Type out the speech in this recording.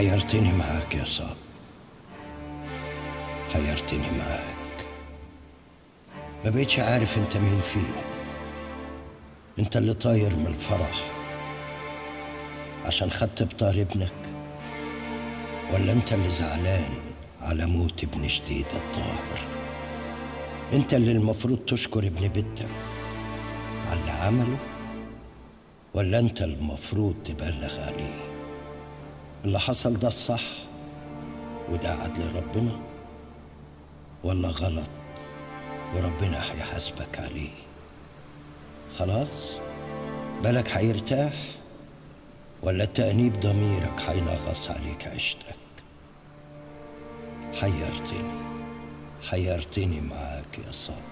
حيرتني معاك يا صاب حيرتني معاك. ما بقتش عارف انت مين فيهم. انت اللي طاير من الفرح. عشان خدت بطار ابنك. ولا انت اللي زعلان على موت ابن شديد الطاهر. انت اللي المفروض تشكر ابن بنتك على اللي عمله. ولا انت المفروض تبلغ عليه. اللي حصل ده الصح وده عدل ربنا؟ ولا غلط وربنا هيحاسبك عليه؟ خلاص؟ بالك هيرتاح؟ ولا تأنيب ضميرك هينغص عليك عيشتك؟ حيرتني حيرتني معاك يا حيرتني